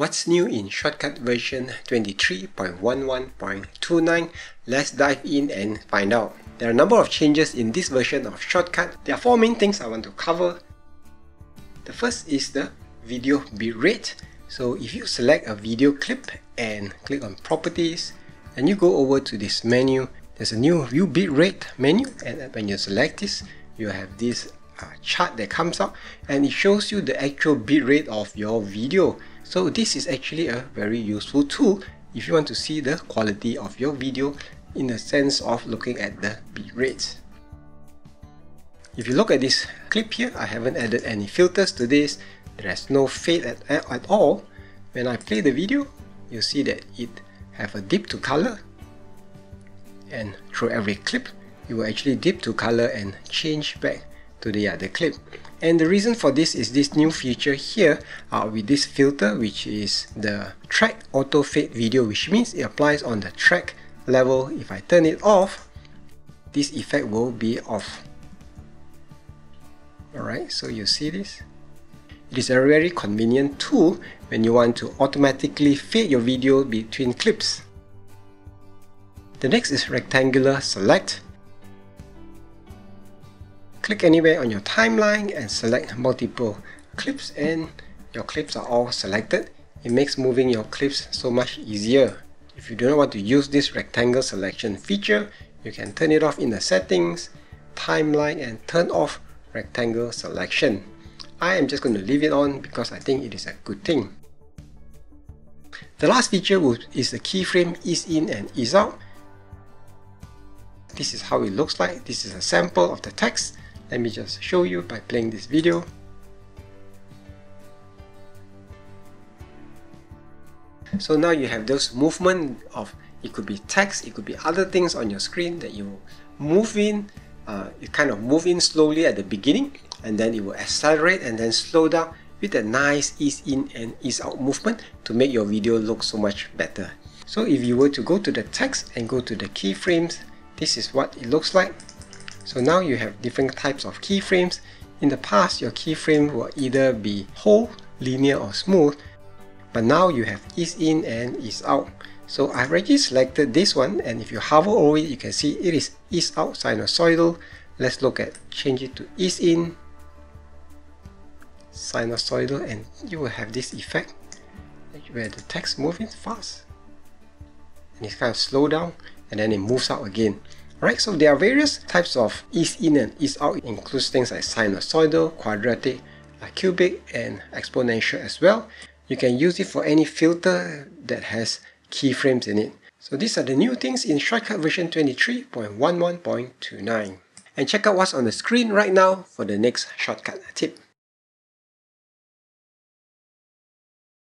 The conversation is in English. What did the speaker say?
What's new in Shotcut version 23.11.29? Let's dive in and find out. There are a number of changes in this version of Shotcut. There are four main things I want to cover. The first is the video bitrate. So if you select a video clip and click on properties and you go over to this menu, there's a new view bitrate menu and when you select this, you have this uh, chart that comes up and it shows you the actual bitrate of your video. So this is actually a very useful tool if you want to see the quality of your video in the sense of looking at the bit bitrate. If you look at this clip here, I haven't added any filters to this. There's no fade at, at all. When I play the video, you see that it have a dip to color and through every clip, it will actually dip to color and change back to the other clip. And the reason for this is this new feature here uh, with this filter which is the track auto fade video which means it applies on the track level. If I turn it off, this effect will be off. Alright, so you see this? It is a very convenient tool when you want to automatically fade your video between clips. The next is rectangular select. Click anywhere on your timeline and select multiple clips and your clips are all selected. It makes moving your clips so much easier. If you do not want to use this rectangle selection feature, you can turn it off in the settings, timeline and turn off rectangle selection. I am just going to leave it on because I think it is a good thing. The last feature is the keyframe ease in and ease out. This is how it looks like. This is a sample of the text let me just show you by playing this video. So now you have those movement of, it could be text, it could be other things on your screen that you move in, uh, you kind of move in slowly at the beginning and then it will accelerate and then slow down with a nice ease in and ease out movement to make your video look so much better. So if you were to go to the text and go to the keyframes, this is what it looks like. So now you have different types of keyframes. In the past, your keyframe will either be whole, linear or smooth, but now you have ease in and ease out. So I've already selected this one and if you hover over it, you can see it is ease out sinusoidal. Let's look at change it to ease in sinusoidal and you will have this effect where the text moving fast and it's kind of slow down and then it moves out again. Right, so there are various types of ease in and ease out. It includes things like sinusoidal, quadratic, uh, cubic, and exponential as well. You can use it for any filter that has keyframes in it. So these are the new things in Shotcut version 23.11.29. And check out what's on the screen right now for the next Shotcut tip.